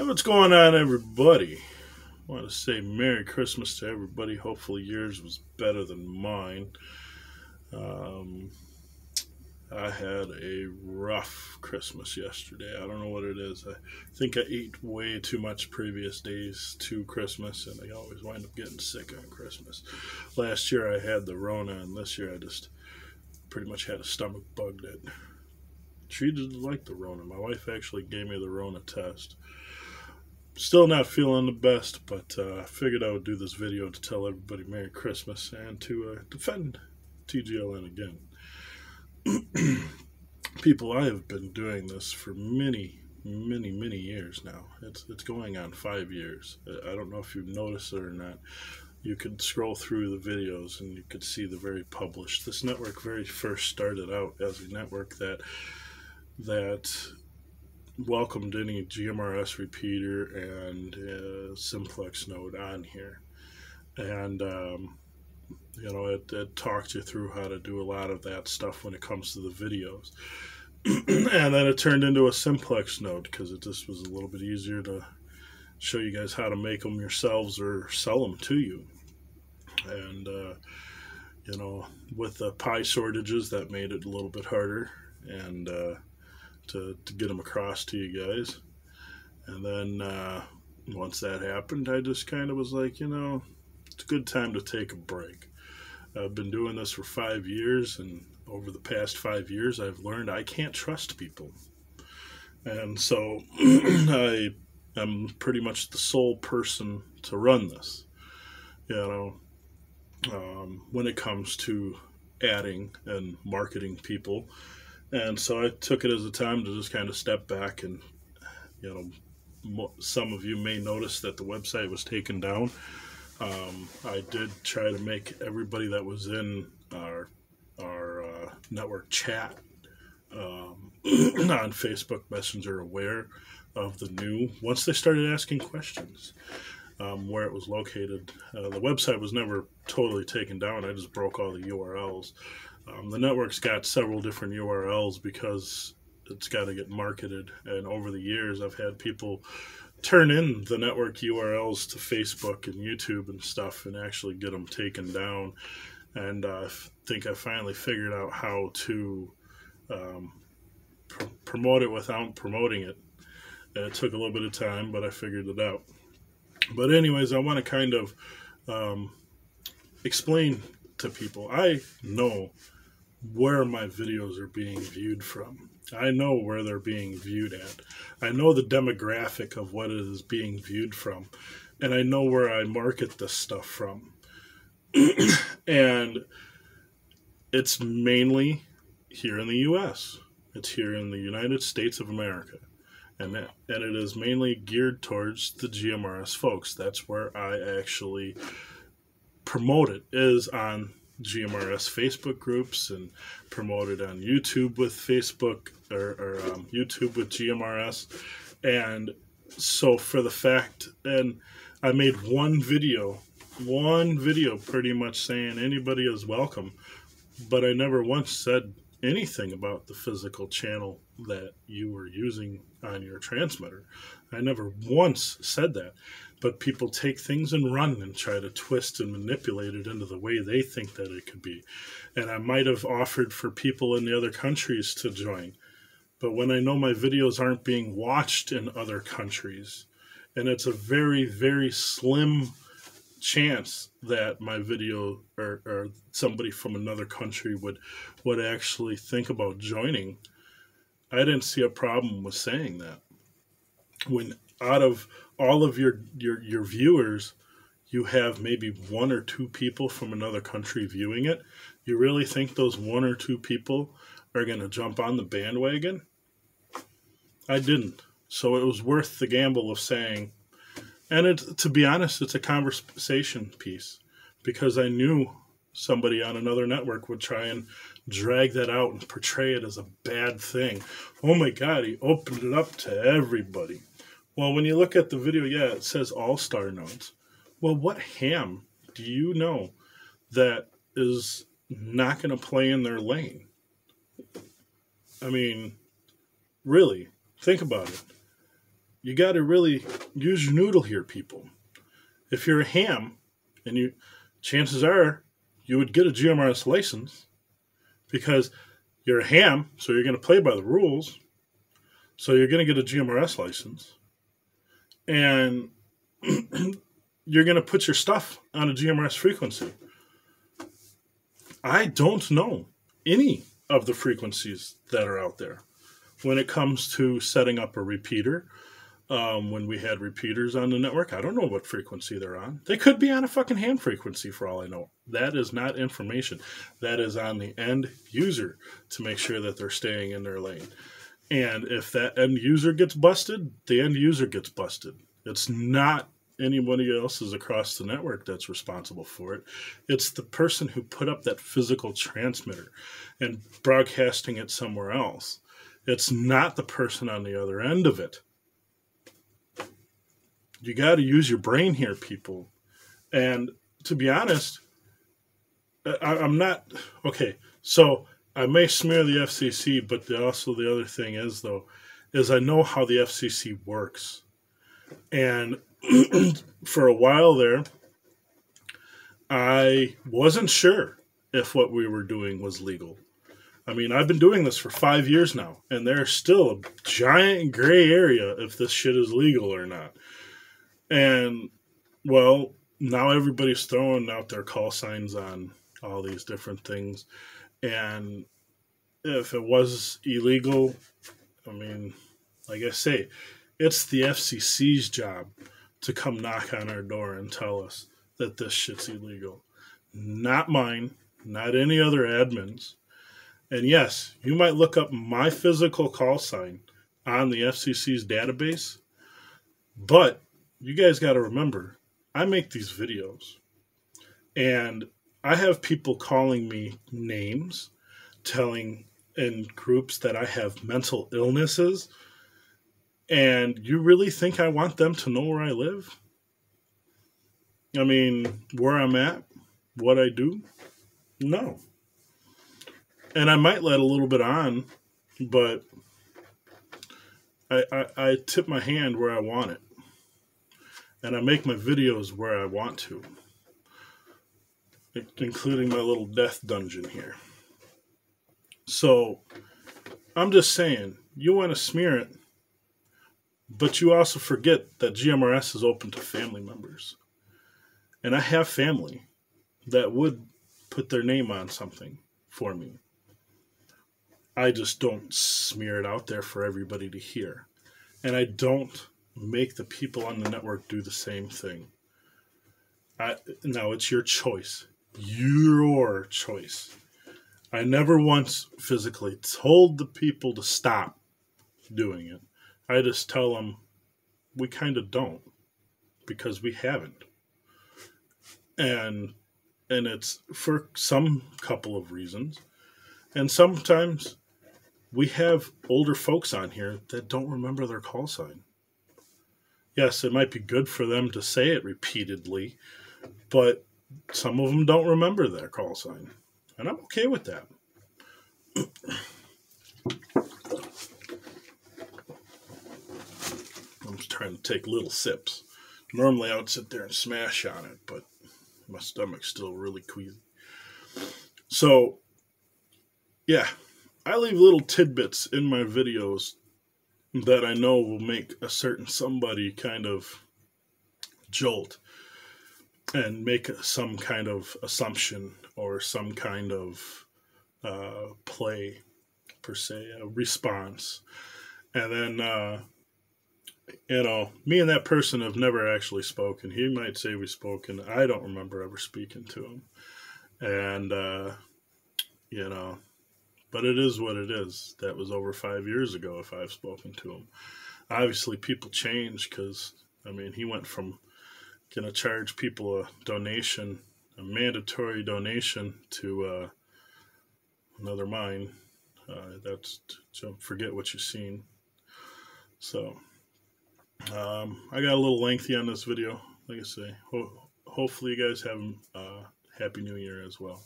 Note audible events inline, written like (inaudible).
Hey, what's going on, everybody? I want to say Merry Christmas to everybody. Hopefully, yours was better than mine. Um, I had a rough Christmas yesterday. I don't know what it is. I think I ate way too much previous days to Christmas, and I always wind up getting sick on Christmas. Last year I had the Rona, and this year I just pretty much had a stomach bug that treated like the Rona. My wife actually gave me the Rona test still not feeling the best, but uh, I figured I would do this video to tell everybody Merry Christmas and to uh, defend TGLN again. (clears throat) People, I have been doing this for many, many, many years now. It's it's going on five years. I don't know if you've noticed it or not. You could scroll through the videos and you could see the very published. This network very first started out as a network that that welcomed any GMRS repeater and uh, simplex node on here. And, um, you know, it, it talked you through how to do a lot of that stuff when it comes to the videos. (clears throat) and then it turned into a simplex node because it just was a little bit easier to show you guys how to make them yourselves or sell them to you. And, uh, you know, with the Pi shortages, that made it a little bit harder. And, uh, to, to get them across to you guys. And then uh, once that happened, I just kind of was like, you know, it's a good time to take a break. I've been doing this for five years, and over the past five years, I've learned I can't trust people. And so (clears throat) I am pretty much the sole person to run this. You know, um, when it comes to adding and marketing people and so I took it as a time to just kind of step back and, you know, some of you may notice that the website was taken down. Um, I did try to make everybody that was in our our uh, network chat um, (clears throat) on Facebook Messenger aware of the new. Once they started asking questions, um, where it was located, uh, the website was never totally taken down. I just broke all the URLs. Um, the network's got several different URLs because it's got to get marketed. And over the years, I've had people turn in the network URLs to Facebook and YouTube and stuff and actually get them taken down. And uh, I think I finally figured out how to um, pr- promote it without promoting it. And it took a little bit of time, but I figured it out. But, anyways, I want to kind of um, explain to people. I know where my videos are being viewed from. I know where they're being viewed at. I know the demographic of what it is being viewed from. And I know where I market this stuff from. (clears throat) and it's mainly here in the US. It's here in the United States of America. And, that, and it is mainly geared towards the GMRS folks. That's where I actually promote it is on GMRS Facebook groups and promoted on YouTube with Facebook or, or um, YouTube with GMRS. And so for the fact, and I made one video, one video pretty much saying anybody is welcome, but I never once said anything about the physical channel that you were using on your transmitter. I never once said that but people take things and run and try to twist and manipulate it into the way they think that it could be. And I might have offered for people in the other countries to join, but when I know my videos aren't being watched in other countries, and it's a very, very slim chance that my video or, or somebody from another country would would actually think about joining, I didn't see a problem with saying that. When out of all of your your your viewers you have maybe one or two people from another country viewing it you really think those one or two people are going to jump on the bandwagon i didn't so it was worth the gamble of saying and it to be honest it's a conversation piece because i knew somebody on another network would try and drag that out and portray it as a bad thing oh my god he opened it up to everybody well, when you look at the video, yeah, it says AllStar nodes. Well, what ham do you know that is not going to play in their lane? I mean, really, think about it. you got to really use your noodle here, people. If you're a ham, and you, chances are, you would get a GMRS license because you're a ham, so you're going to play by the rules. So you're going to get a GMRS license, and (clears throat) you're going to put your stuff on a GMRS frequency. I don't know any of the frequencies that are out there when it comes to setting up a repeater. Um, when we had repeaters on the network, I don't know what frequency they're on. They could be on a fucking ham frequency for all I know. That is not information. That is on the end user to make sure that they're staying in their lane. And if that end user gets busted, the end user gets busted. It's not anybody else is across the network that's responsible for it. It's the person who put up that physical transmitter and broadcasting it somewhere else. It's not the person on the other end of it. You got to use your brain here, people. And to be honest, I, am not okay. So I may smear the FCC, but the, also the other thing is though, is I know how the FCC works, and (clears throat) for a while there, I wasn't sure if what we were doing was legal. I mean, I've been doing this for five years now, and there's still a giant gray area if this shit is legal or not. And, well, now everybody's throwing out their call signs on all these different things. And if it was illegal, I mean, like I say, it's the FCC's job to come knock on our door and tell us that this shit's illegal. Not mine, not any other admins. And yes, you might look up my physical call sign on the FCC's database, but you guys got to remember, I make these videos and I have people calling me names, telling in groups that I have mental illnesses and you really think I want them to know where I live? I mean, where I'm at, what I do? No. And I might let a little bit on, but I, I, I tip my hand where I want it. And I make my videos where I want to, including my little death dungeon here. So I'm just saying, you want to smear it, but you also forget that GMRS is open to family members. And I have family that would put their name on something for me. I just don't smear it out there for everybody to hear. And I don't make the people on the network do the same thing. I, now it's your choice. Your choice. I never once physically told the people to stop doing it. I just tell them we kind of don't because we haven't. And and it's for some couple of reasons. And sometimes we have older folks on here that don't remember their call sign. Yes, it might be good for them to say it repeatedly, but some of them don't remember their call sign. And I'm okay with that. (coughs) I'm just trying to take little sips. Normally I would sit there and smash on it, but my stomach's still really queasy. So, yeah, I leave little tidbits in my videos that I know will make a certain somebody kind of jolt and make some kind of assumption or some kind of uh, play, per se, a response. And then uh, you know, me and that person have never actually spoken. He might say we've spoken. I don't remember ever speaking to him. And, uh, you know, but it is what it is. That was over five years ago if I've spoken to him. Obviously, people change because, I mean, he went from going to charge people a donation, a mandatory donation to uh, another mine. Uh, that's to forget what you've seen. So, um, I got a little lengthy on this video. Like I say, ho- hopefully you guys have a uh, happy new year as well.